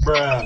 Bruh.